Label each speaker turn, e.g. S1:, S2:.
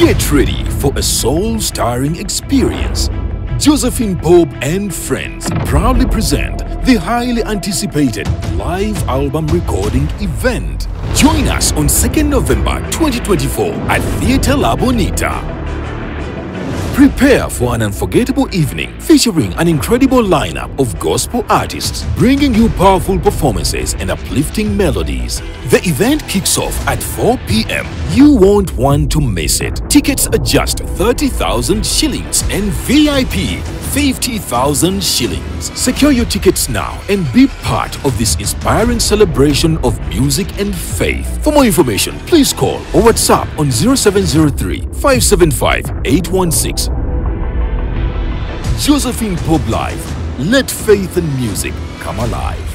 S1: Get ready for a soul-stirring experience. Jozefin Pob and Friends proudly present the highly anticipated live album recording event. Join us on 2nd November 2024 at Theatre La Bonita. Prepare for an unforgettable evening featuring an incredible lineup of gospel artists bringing you powerful performances and uplifting melodies. The event kicks off at 4 p.m. You won't want to miss it. Tickets are just 30,000 shillings and VIP 50,000 shillings. Secure your tickets now and be part of this inspiring celebration of music and faith. For more information, please call or WhatsApp on 0703 575 816. Jozefin Pob Live. Let faith and music come alive.